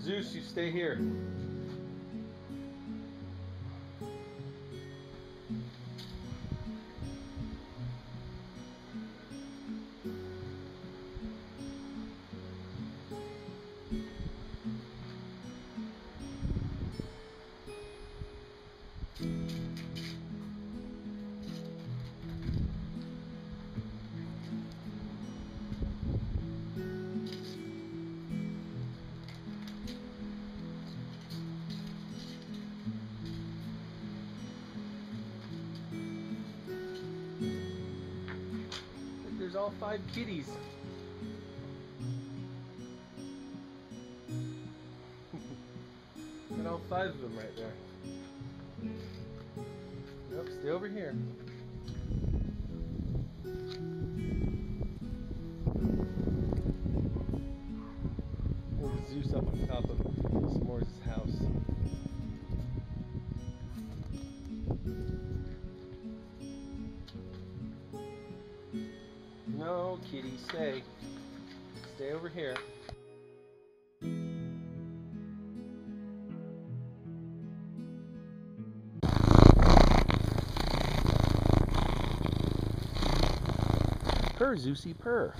Zeus, you stay here. All five kitties. Got all five of them right there. Nope, stay over here. There's Zeus up on top of S'mores' No, kitty, stay. Stay over here. Purr, Zeusy, purr.